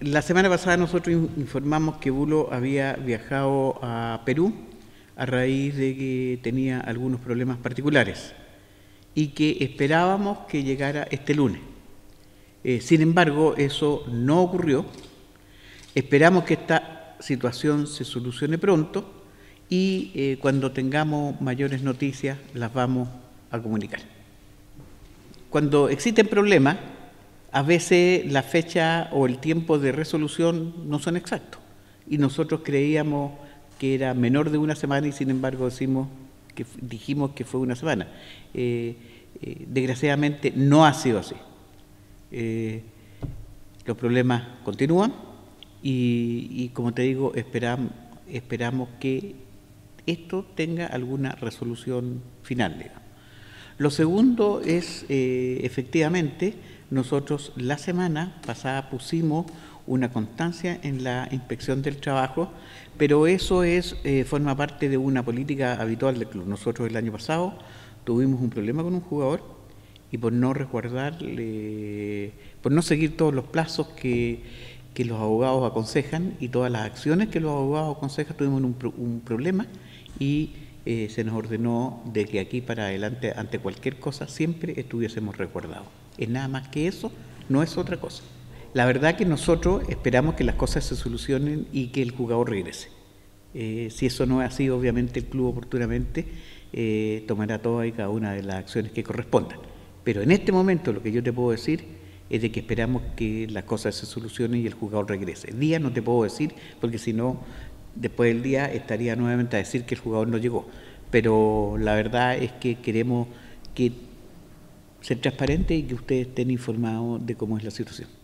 la semana pasada nosotros informamos que Bulo había viajado a Perú a raíz de que tenía algunos problemas particulares y que esperábamos que llegara este lunes. Eh, sin embargo, eso no ocurrió. Esperamos que esta situación se solucione pronto y eh, cuando tengamos mayores noticias las vamos a comunicar. Cuando existen problemas, a veces la fecha o el tiempo de resolución no son exactos y nosotros creíamos que era menor de una semana y sin embargo dijimos que fue una semana. Eh, eh, desgraciadamente no ha sido así. los problemas continúan y, como te digo, esperamos, esperamos que esto tenga alguna resolución final. Lo segundo es, eh, efectivamente, nosotros la semana pasada pusimos una constancia en la inspección del trabajo, pero eso es eh, forma parte de una política habitual del club. Nosotros el año pasado tuvimos un problema con un jugador y por no recordarle, por no seguir todos los plazos que, los abogados aconsejan y todas las acciones que los abogados aconsejan, tuvimos un, un problema y eh, se nos ordenó de que aquí para adelante, ante cualquier cosa, siempre estuviésemos recordados. Es nada más que eso, no es otra cosa. La verdad que nosotros esperamos que las cosas se solucionen y que el jugador regrese. Eh, si eso no es así, obviamente el club oportunamente eh, tomará todas y cada una de las acciones que correspondan. Pero en este momento lo que yo te puedo decir es de que esperamos que las cosas se solucionen y el jugador regrese. Día no te puedo decir, porque si no después del día estaría nuevamente a decir que el jugador no llegó. Pero la verdad es que queremos que ser transparente y que ustedes estén informados de cómo es la situación.